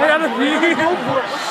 哎呀，这皮。